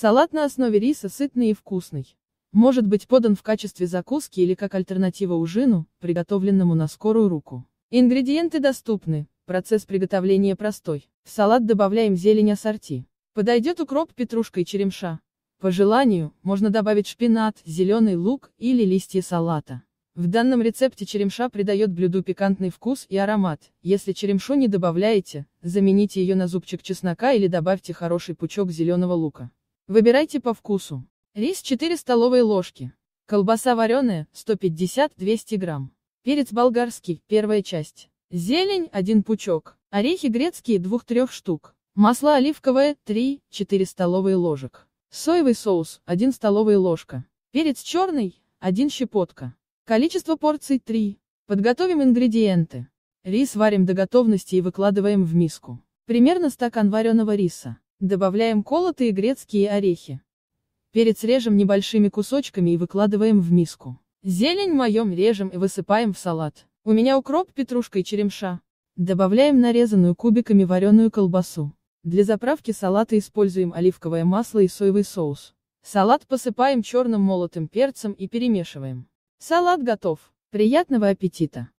Салат на основе риса сытный и вкусный. Может быть подан в качестве закуски или как альтернатива ужину, приготовленному на скорую руку. Ингредиенты доступны, процесс приготовления простой. В салат добавляем зелень ассорти. Подойдет укроп, петрушка и черемша. По желанию, можно добавить шпинат, зеленый лук или листья салата. В данном рецепте черемша придает блюду пикантный вкус и аромат. Если черемшу не добавляете, замените ее на зубчик чеснока или добавьте хороший пучок зеленого лука. Выбирайте по вкусу. Рис 4 столовые ложки. Колбаса вареная, 150-200 грамм. Перец болгарский, первая часть. Зелень, 1 пучок. Орехи грецкие, 2-3 штук. Масло оливковое, 3-4 столовые ложек. Соевый соус, 1 столовая ложка. Перец черный, 1 щепотка. Количество порций 3. Подготовим ингредиенты. Рис варим до готовности и выкладываем в миску. Примерно стакан вареного риса. Добавляем колотые грецкие орехи. Перец режем небольшими кусочками и выкладываем в миску. Зелень моем режем и высыпаем в салат. У меня укроп, петрушка и черемша. Добавляем нарезанную кубиками вареную колбасу. Для заправки салата используем оливковое масло и соевый соус. Салат посыпаем черным молотым перцем и перемешиваем. Салат готов. Приятного аппетита!